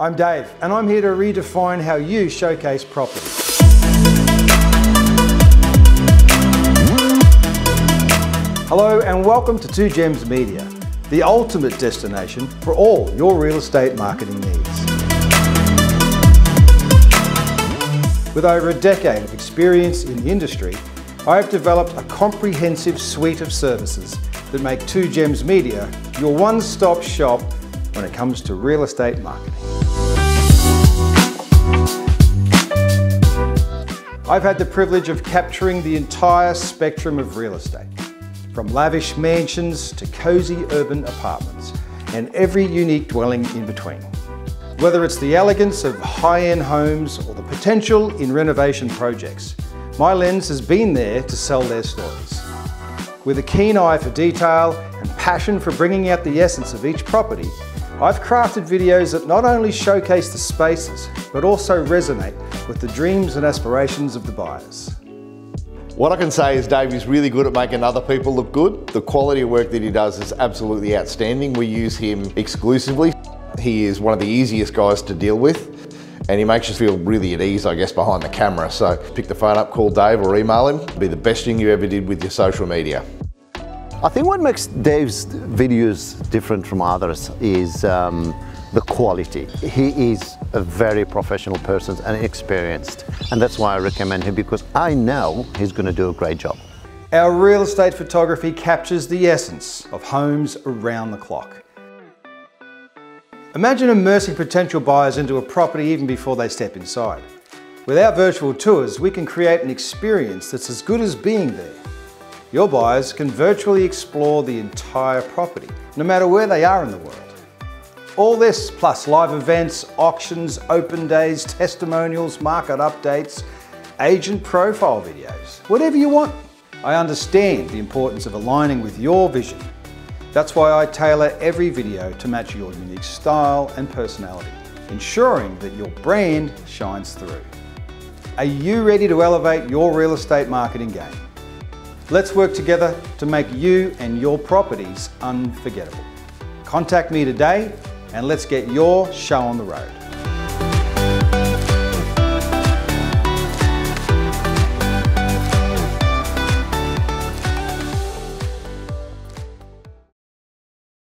I'm Dave, and I'm here to redefine how you showcase property. Hello, and welcome to 2Gems Media, the ultimate destination for all your real estate marketing needs. With over a decade of experience in the industry, I have developed a comprehensive suite of services that make 2Gems Media your one-stop shop when it comes to real estate marketing. I've had the privilege of capturing the entire spectrum of real estate, from lavish mansions to cosy urban apartments, and every unique dwelling in between. Whether it's the elegance of high-end homes or the potential in renovation projects, my lens has been there to sell their stories. With a keen eye for detail and passion for bringing out the essence of each property, I've crafted videos that not only showcase the spaces, but also resonate with the dreams and aspirations of the buyers. What I can say is Dave is really good at making other people look good. The quality of work that he does is absolutely outstanding. We use him exclusively. He is one of the easiest guys to deal with and he makes you feel really at ease, I guess, behind the camera. So pick the phone up, call Dave or email him. It'll be the best thing you ever did with your social media. I think what makes Dave's videos different from others is um, the quality. He is a very professional person and experienced, and that's why I recommend him because I know he's going to do a great job. Our real estate photography captures the essence of homes around the clock. Imagine immersing potential buyers into a property even before they step inside. With our virtual tours, we can create an experience that's as good as being there. Your buyers can virtually explore the entire property, no matter where they are in the world. All this plus live events, auctions, open days, testimonials, market updates, agent profile videos, whatever you want. I understand the importance of aligning with your vision. That's why I tailor every video to match your unique style and personality, ensuring that your brand shines through. Are you ready to elevate your real estate marketing game? Let's work together to make you and your properties unforgettable. Contact me today and let's get your show on the road.